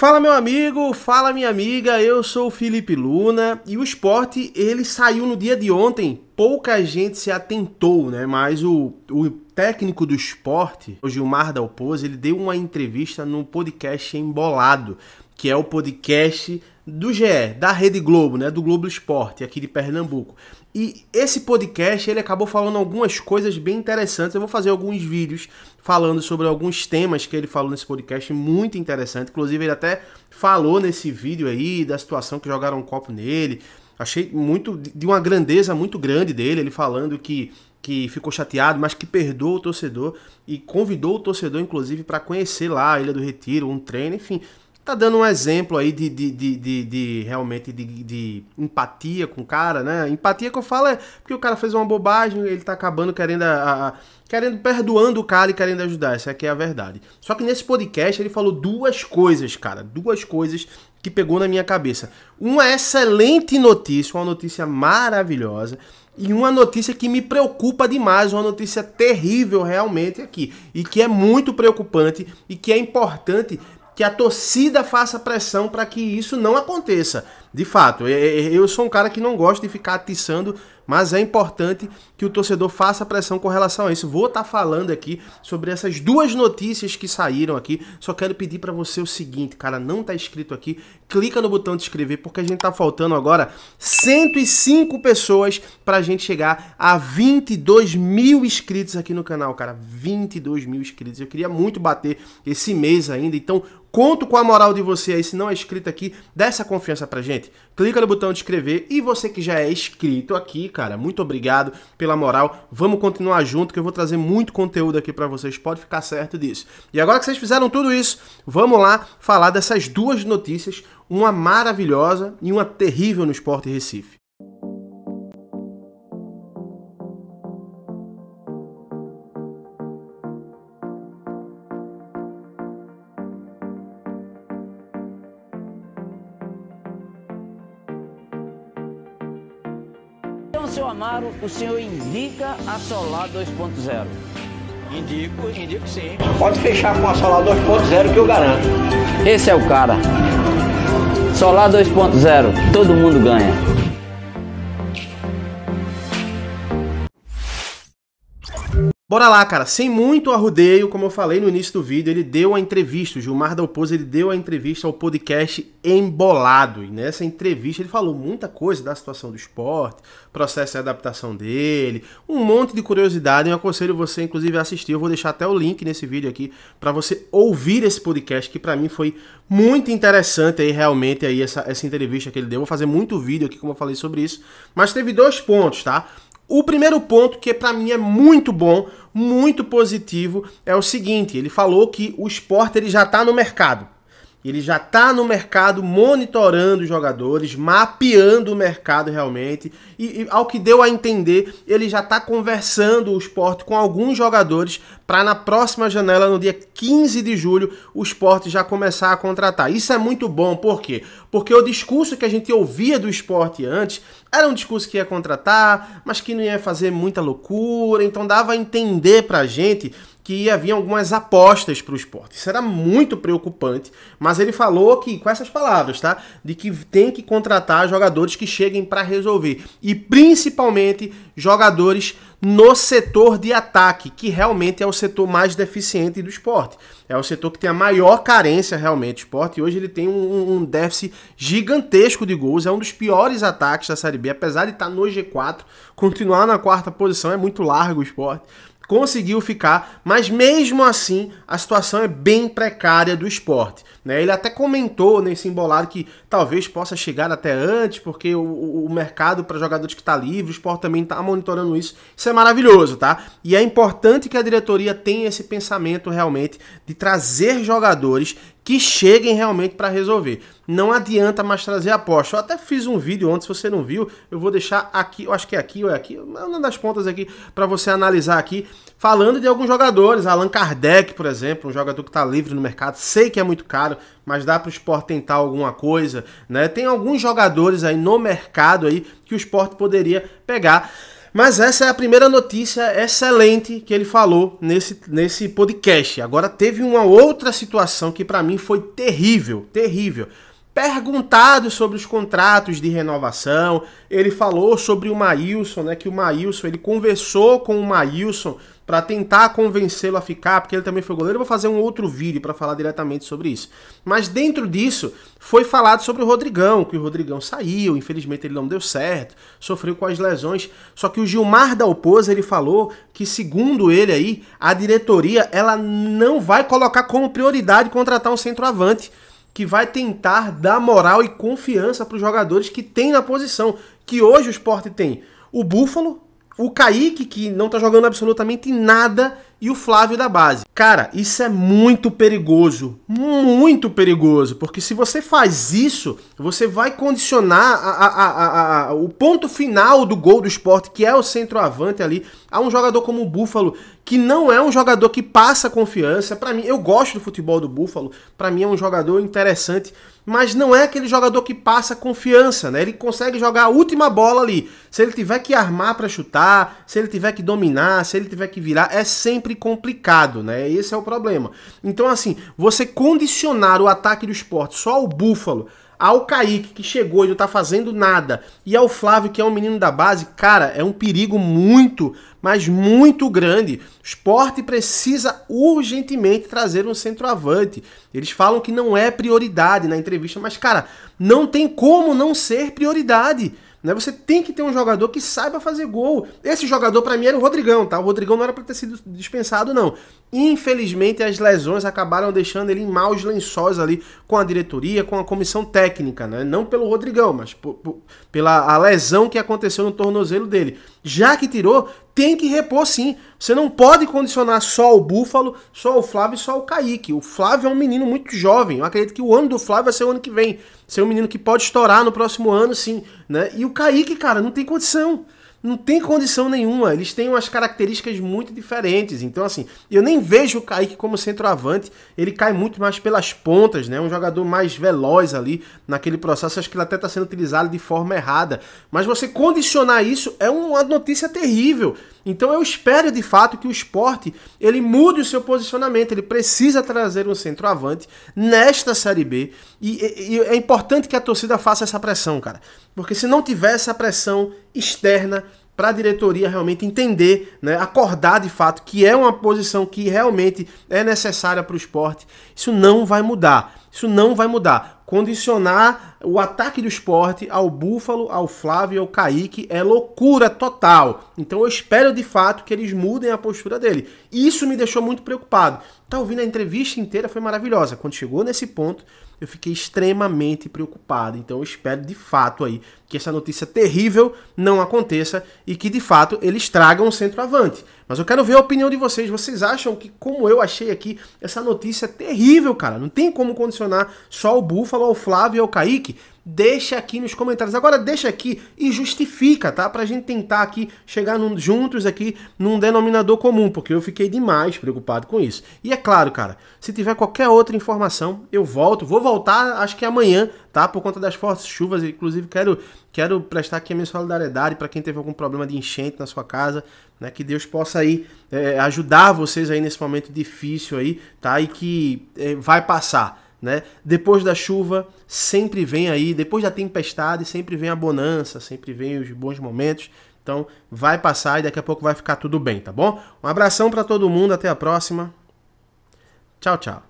Fala meu amigo, fala minha amiga, eu sou o Felipe Luna e o esporte ele saiu no dia de ontem. Pouca gente se atentou, né? Mas o, o técnico do esporte, o Gilmar Dalpoz, ele deu uma entrevista no podcast Embolado, que é o podcast do GE, da Rede Globo, né, do Globo Esporte, aqui de Pernambuco. E esse podcast, ele acabou falando algumas coisas bem interessantes. Eu vou fazer alguns vídeos falando sobre alguns temas que ele falou nesse podcast, muito interessante. Inclusive, ele até falou nesse vídeo aí da situação que jogaram um copo nele. Achei muito de uma grandeza muito grande dele, ele falando que que ficou chateado, mas que perdoou o torcedor e convidou o torcedor, inclusive, para conhecer lá a Ilha do Retiro, um treino, enfim tá dando um exemplo aí de, de, de, de, de realmente de, de, empatia com o cara, né? Empatia que eu falo é porque o cara fez uma bobagem, ele tá acabando querendo a, a, querendo perdoando o cara e querendo ajudar. Essa aqui é a verdade. Só que nesse podcast ele falou duas coisas, cara, duas coisas que pegou na minha cabeça. Uma excelente notícia, uma notícia maravilhosa. E uma notícia que me preocupa demais, uma notícia terrível realmente aqui. E que é muito preocupante e que é importante que a torcida faça pressão para que isso não aconteça. De fato, eu sou um cara que não gosta de ficar atiçando, mas é importante que o torcedor faça pressão com relação a isso. Vou estar tá falando aqui sobre essas duas notícias que saíram aqui. Só quero pedir para você o seguinte, cara, não tá inscrito aqui, clica no botão de inscrever porque a gente tá faltando agora 105 pessoas para a gente chegar a 22 mil inscritos aqui no canal, cara. 22 mil inscritos. Eu queria muito bater esse mês ainda, então Conto com a moral de você aí, se não é inscrito aqui, dá essa confiança pra gente. Clica no botão de inscrever e você que já é inscrito aqui, cara, muito obrigado pela moral. Vamos continuar junto que eu vou trazer muito conteúdo aqui para vocês, pode ficar certo disso. E agora que vocês fizeram tudo isso, vamos lá falar dessas duas notícias, uma maravilhosa e uma terrível no Esporte Recife. Seu Amaro, o senhor indica a Solar 2.0? Indico, indico sim. Pode fechar com a Solar 2.0 que eu garanto. Esse é o cara. Solar 2.0, todo mundo ganha. Bora lá, cara, sem muito arrudeio, como eu falei no início do vídeo, ele deu a entrevista, o Gilmar Dalpozo, ele deu a entrevista ao podcast Embolado, e nessa entrevista ele falou muita coisa da situação do esporte, processo de adaptação dele, um monte de curiosidade, eu aconselho você, inclusive, a assistir, eu vou deixar até o link nesse vídeo aqui, para você ouvir esse podcast, que para mim foi muito interessante aí, realmente, aí, essa, essa entrevista que ele deu, vou fazer muito vídeo aqui, como eu falei sobre isso, mas teve dois pontos, tá? O primeiro ponto, que para mim é muito bom, muito positivo, é o seguinte: ele falou que o esporte ele já está no mercado. Ele já está no mercado monitorando os jogadores, mapeando o mercado realmente. E, e ao que deu a entender, ele já está conversando o esporte com alguns jogadores para na próxima janela, no dia 15 de julho, o esporte já começar a contratar. Isso é muito bom, por quê? Porque o discurso que a gente ouvia do esporte antes era um discurso que ia contratar, mas que não ia fazer muita loucura, então dava a entender para a gente que havia algumas apostas para o esporte. Isso era muito preocupante, mas ele falou que, com essas palavras, tá? De que tem que contratar jogadores que cheguem para resolver. E principalmente jogadores no setor de ataque, que realmente é o setor mais deficiente do esporte. É o setor que tem a maior carência realmente do esporte. E hoje ele tem um, um déficit gigantesco de gols. É um dos piores ataques da Série B, apesar de estar no G4, continuar na quarta posição é muito largo o esporte conseguiu ficar, mas mesmo assim a situação é bem precária do esporte. Né? Ele até comentou nesse embolado que talvez possa chegar até antes, porque o, o mercado para jogadores que está livre, o esporte também está monitorando isso. Isso é maravilhoso, tá? E é importante que a diretoria tenha esse pensamento realmente de trazer jogadores que cheguem realmente para resolver. Não adianta mais trazer aposta. Eu até fiz um vídeo ontem, se você não viu, eu vou deixar aqui, eu acho que é aqui ou é aqui, uma das pontas aqui para você analisar aqui, falando de alguns jogadores, Allan Kardec, por exemplo, um jogador que está livre no mercado, sei que é muito caro, mas dá para o esporte tentar alguma coisa, né? Tem alguns jogadores aí no mercado aí que o esporte poderia pegar. Mas essa é a primeira notícia excelente que ele falou nesse, nesse podcast. Agora teve uma outra situação que para mim foi terrível, terrível. Perguntado sobre os contratos de renovação, ele falou sobre o Maílson, né? Que o Maílson, ele conversou com o Maílson para tentar convencê-lo a ficar, porque ele também foi goleiro. Eu vou fazer um outro vídeo para falar diretamente sobre isso. Mas dentro disso, foi falado sobre o Rodrigão, que o Rodrigão saiu, infelizmente ele não deu certo, sofreu com as lesões. Só que o Gilmar Dalpoza, ele falou que segundo ele aí, a diretoria, ela não vai colocar como prioridade contratar um centroavante que vai tentar dar moral e confiança para os jogadores que tem na posição, que hoje o esporte tem o Búfalo, o Kaique, que não tá jogando absolutamente nada, e o Flávio da base. Cara, isso é muito perigoso. Muito perigoso. Porque se você faz isso, você vai condicionar a, a, a, o ponto final do gol do esporte, que é o centroavante ali, a um jogador como o Búfalo, que não é um jogador que passa confiança. Para mim, eu gosto do futebol do Búfalo. Para mim é um jogador interessante mas não é aquele jogador que passa confiança, né? Ele consegue jogar a última bola ali. Se ele tiver que armar para chutar, se ele tiver que dominar, se ele tiver que virar, é sempre complicado, né? Esse é o problema. Então, assim, você condicionar o ataque do esporte só ao Búfalo, ao Kaique, que chegou e não tá fazendo nada, e ao Flávio, que é um menino da base, cara, é um perigo muito, mas muito grande. O esporte precisa urgentemente trazer um centroavante. Eles falam que não é prioridade na entrevista, mas, cara, não tem como não ser prioridade. Né? Você tem que ter um jogador que saiba fazer gol. Esse jogador, para mim, era o Rodrigão, tá? O Rodrigão não era para ter sido dispensado, não. Infelizmente, as lesões acabaram deixando ele em maus lençóis ali com a diretoria, com a comissão técnica, né? Não pelo Rodrigão, mas por, por, pela lesão que aconteceu no tornozelo dele. Já que tirou, tem que repor sim. Você não pode condicionar só o Búfalo, só o Flávio e só o Kaique. O Flávio é um menino muito jovem. Eu acredito que o ano do Flávio vai ser o ano que vem. Ser um menino que pode estourar no próximo ano, sim. Né? E o Kaique, cara, não tem condição não tem condição nenhuma. Eles têm umas características muito diferentes. Então, assim, eu nem vejo o Kaique como centroavante. Ele cai muito mais pelas pontas, né? Um jogador mais veloz ali naquele processo. Acho que ele até está sendo utilizado de forma errada. Mas você condicionar isso é uma notícia terrível. Então eu espero de fato que o esporte ele mude o seu posicionamento. Ele precisa trazer um centroavante nesta Série B. E, e, e é importante que a torcida faça essa pressão, cara. Porque se não tiver essa pressão externa, para a diretoria realmente entender, né, acordar de fato que é uma posição que realmente é necessária para o esporte, isso não vai mudar. Isso não vai mudar. Condicionar o ataque do esporte ao Búfalo, ao Flávio ao Kaique é loucura total. Então eu espero de fato que eles mudem a postura dele. Isso me deixou muito preocupado. Tá ouvindo a entrevista inteira, foi maravilhosa. Quando chegou nesse ponto, eu fiquei extremamente preocupado. Então eu espero de fato aí que essa notícia terrível não aconteça e que de fato eles tragam um centroavante. Mas eu quero ver a opinião de vocês. Vocês acham que, como eu achei aqui, essa notícia é terrível, cara? Não tem como condicionar só o Búfalo, ao Flávio e ao Kaique? Deixa aqui nos comentários. Agora deixa aqui e justifica, tá? Pra gente tentar aqui chegar num, juntos aqui num denominador comum, porque eu fiquei demais preocupado com isso. E é claro, cara, se tiver qualquer outra informação, eu volto. Vou voltar, acho que amanhã, tá? Por conta das fortes chuvas. Inclusive, quero, quero prestar aqui a minha solidariedade para quem teve algum problema de enchente na sua casa, né? Que Deus possa aí é, ajudar vocês aí nesse momento difícil aí, tá? E que é, vai passar né? Depois da chuva, sempre vem aí, depois da tempestade, sempre vem a bonança, sempre vem os bons momentos. Então, vai passar e daqui a pouco vai ficar tudo bem, tá bom? Um abração para todo mundo, até a próxima. Tchau, tchau.